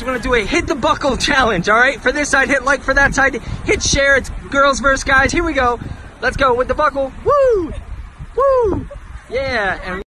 We're gonna do a hit the buckle challenge, alright? For this side, hit like, for that side, hit share. It's girls versus guys. Here we go. Let's go with the buckle. Woo! Woo! Yeah, and